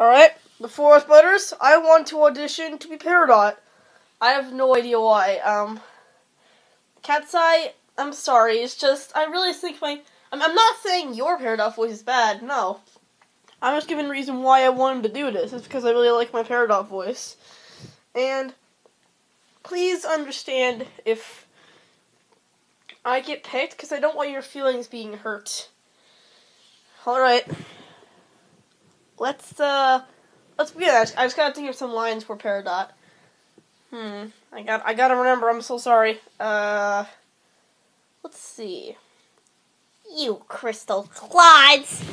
Alright, the Forest Butters, I want to audition to be Peridot. I have no idea why. Um, Cat's Eye, I'm sorry, it's just, I really think my, I'm, I'm not saying your Peridot voice is bad, no. I'm just giving reason why I wanted to do this. It's because I really like my Peridot voice. And, please understand if I get picked, because I don't want your feelings being hurt. Alright let's uh let's begin. I just, I just gotta think of some lines for Peridot. Hmm. I got I gotta remember. I'm so sorry. Uh. Let's see. You crystal clods!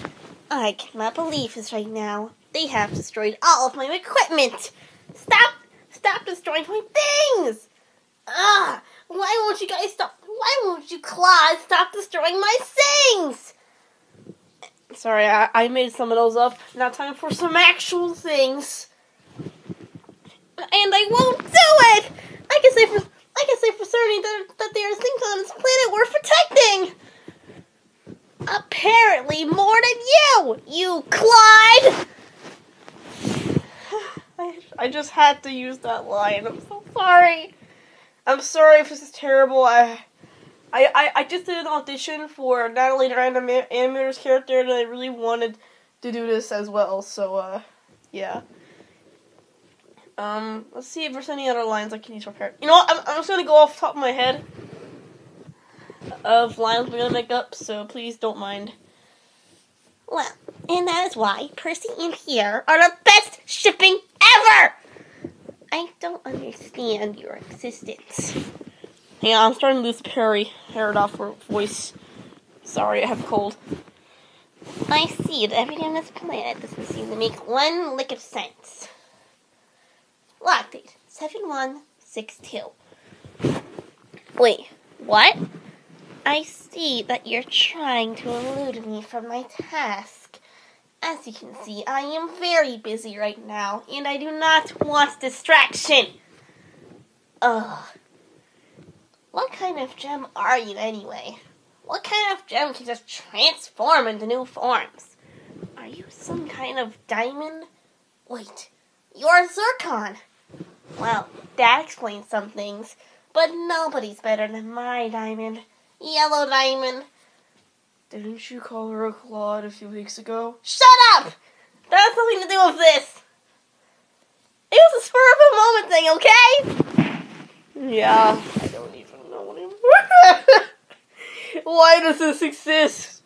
I cannot believe this right now. They have destroyed all of my equipment. Stop! Stop destroying my things! Ah! Why won't you guys stop? Why won't you clods stop destroying my things? Sorry, I, I made some of those up. Now time for some actual things. And I won't do it! I can say for I can say for certain that, that there are things on this planet worth protecting. Apparently more than you, you Clyde! I, I just had to use that line. I'm so sorry. I'm sorry if this is terrible. I I, I, I just did an audition for Natalie Random Animator's character, and I really wanted to do this as well. So, uh, yeah. Um, let's see if there's any other lines I can use for character. You know what? I'm, I'm just gonna go off top of my head of lines we're gonna make up, so please don't mind. Well, and that is why Percy and Pierre are the best shipping ever! I don't understand your existence. Yeah, I'm starting to lose Perry Peridot voice. Sorry, I have a cold. I see that everything on this planet doesn't seem to make one lick of sense. Lock date 7162. Wait, what? I see that you're trying to elude me from my task. As you can see, I am very busy right now, and I do not want distraction. Ugh. What kind of gem are you anyway? What kind of gem can just transform into new forms? Are you some kind of diamond? Wait, you're a zircon. Well, that explains some things, but nobody's better than my diamond. Yellow diamond. Didn't you call her a clod a few weeks ago? Shut up! That has nothing to do with this. It was a spur of a moment thing, okay? Yeah. Why does this exist?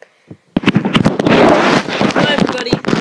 Bye, everybody.